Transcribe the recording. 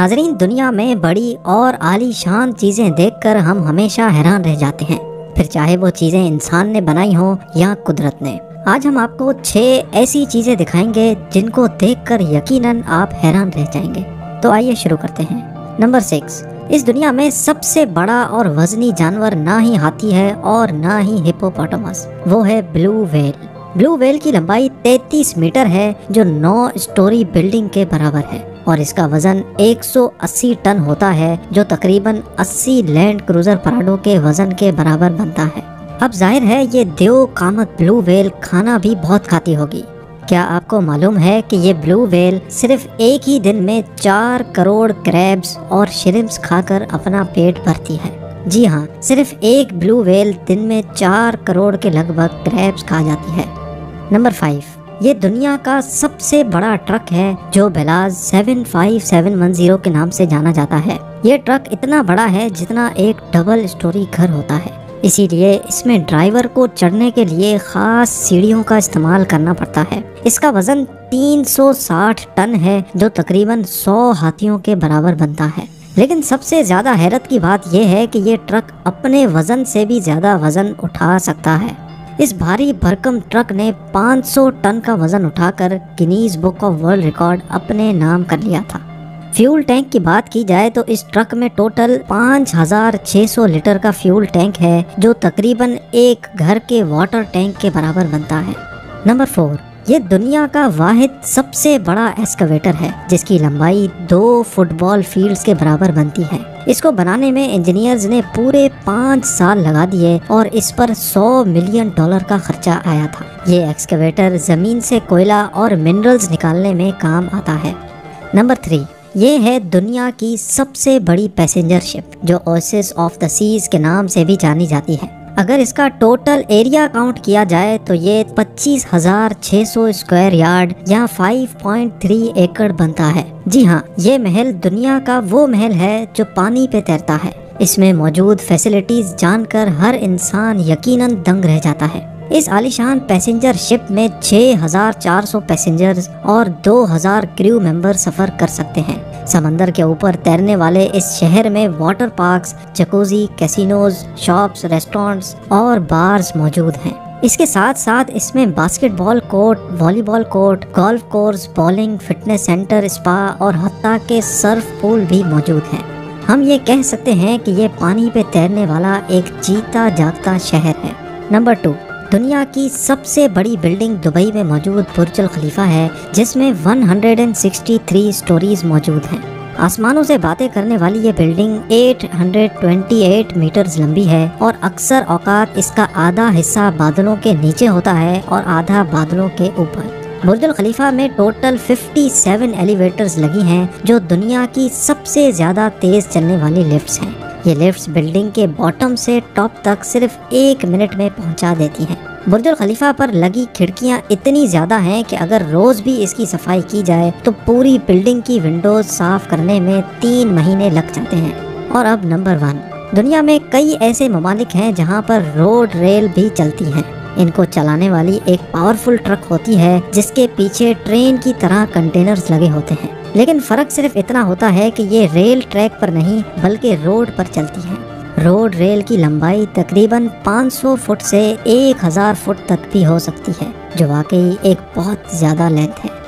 नाजरीन, दुनिया में बड़ी और आलीशान चीज़ें देखकर हम हमेशा हैरान रह जाते हैं। फिर चाहे वो चीज़ें इंसान ने बनाई हो या कुदरत ने। आज हम आपको छह ऐसी चीज़ें दिखाएँगे जिनको देखकर यकीनन आप हैरान रह जाएँगे। तो आइए शुरू करते हैं। नंबर सिक्स, इस दुनिया में सबसे बड़ा और वजनी जानवर ना ही हाथी है और ना ही हिपोपोटामस वो है ब्लू वेल ब्लू वेल की लंबाई 33 मीटर है, जो 9 स्टोरी बिल्डिंग के बराबर है। और इसका वज़न 180 टन होता है, जो तकरीबन 80 लैंड क्रूजर पराडो के वज़न के बराबर बनता है। अब ज़ाहिर है, ये देव कामत ब्लू वेल खाना भी बहुत खाती होगी। क्या आपको मालूम है कि ये ब्लू वेल सिर्फ़ एक ही दिन में चार करोड़ क्रैब्स और श्रिम्स खाकर अपना पेट भरती है? जी हाँ सिर्फ़ एक ब्लू वेल दिन में चार करोड़ के लगभग क्रैब्स खा जाती है। नंबर फाइव ये दुनिया का सबसे बड़ा ट्रक है, जो बेलाज 75710 के नाम से जाना जाता है। ये ट्रक इतना बड़ा है जितना एक डबल स्टोरी घर होता है। इसीलिए इसमें ड्राइवर को चढ़ने के लिए खास सीढ़ियों का इस्तेमाल करना पड़ता है। इसका वज़न 360 टन है, जो तकरीबन 100 हाथियों के बराबर बनता है। लेकिन सबसे ज़्यादा हैरत की बात यह है कि ये ट्रक अपने वज़न से भी ज़्यादा वज़न उठा सकता है। इस भारी भरकम ट्रक ने 500 टन का वज़न उठाकर Guinness book of world record अपने नाम कर लिया था। फ्यूल टैंक की बात की जाए तो इस ट्रक में टोटल 5600 लीटर का फ्यूल टैंक है, जो तकरीबन एक घर के वाटर टैंक के बराबर बनता है। नंबर फोर ये दुनिया का वाहिद सबसे बड़ा एस्कवेटर है, जिसकी लंबाई दो फुटबॉल फील्ड्स के बराबर बनती है। इसको बनाने में इंजीनियर्स ने पूरे पाँच साल लगा दिए और इस पर 100 मिलियन डॉलर का खर्चा आया था। ये एक्सकवेटर ज़मीन से कोयला और मिनरल्स निकालने में काम आता है। नंबर थ्री ये है दुनिया की सबसे बड़ी पैसेंजर शिप जो ओसिस ऑफ़ द सीज के नाम से भी जानी जाती है। अगर इसका टोटल एरिया काउंट किया जाए तो ये पच्चीस हज़ार छह सौ स्क्वायर यार्ड या 5.3 एकड़ बनता है। जी हाँ ये महल दुनिया का वो महल है जो पानी पे तैरता है। इसमें मौजूद फैसिलिटीज़ जानकर हर इंसान यकीनन दंग रह जाता है। इस आलिशान पैसेंजर शिप में 6,400 पैसेंजर्स और 2,000 क्रू मेंबर सफ़र कर सकते हैं। समंदर के ऊपर तैरने वाले इस शहर में water parks jacuzzi casinos shops restaurants और बार्स मौजूद हैं। इसके साथ साथ इसमें basketball court volleyball court golf course bowling fitness centre spa और हत्ता के सर्फ पूल भी मौजूद हैं। हम ये कह सकते हैं कि ये पानी पे तैरने वाला एक जीता जागता शहर है। नंबर टू दुनिया की सबसे बड़ी बिल्डिंग दुबई में मौजूद बुर्ज खलीफा है, जिसमें 163 स्टोरीज मौजूद हैं। आसमानों से बातें करने वाली ये बिल्डिंग 828 मीटर्स लंबी है और अक्सर औकात इसका आधा हिस्सा बादलों के नीचे होता है और आधा बादलों के ऊपर। बुर्ज खलीफा में टोटल 57 एलिवेटर्स लगी हैं, जो दुनिया की सबसे ज़्यादा तेज चलने वाली लिफ्ट्स हैं। ये लिफ्ट्स बिल्डिंग के बॉटम से टॉप तक सिर्फ़ एक मिनट में पहुँचा देती हैं। बुर्ज खलीफा पर लगी खिड़कियाँ इतनी ज़्यादा हैं कि अगर रोज भी इसकी सफ़ाई की जाए तो पूरी बिल्डिंग की विंडोज़ साफ़ करने में तीन महीने लग जाते हैं। और अब नंबर वन दुनिया में कई ऐसे ममालिक हैं जहाँ पर रोड रेल भी चलती हैं। इनको चलाने वाली एक पावरफुल ट्रक होती है, जिसके पीछे ट्रेन की तरह कंटेनर्स लगे होते हैं। लेकिन फ़र्क सिर्फ़ इतना होता है कि ये रेल ट्रैक पर नहीं, बल्कि रोड पर चलती है। रोड रेल की लंबाई तकरीबन 500 फुट से 1000 फुट तक भी हो सकती है, जो वाकई एक बहुत ज़्यादा लेंथ है।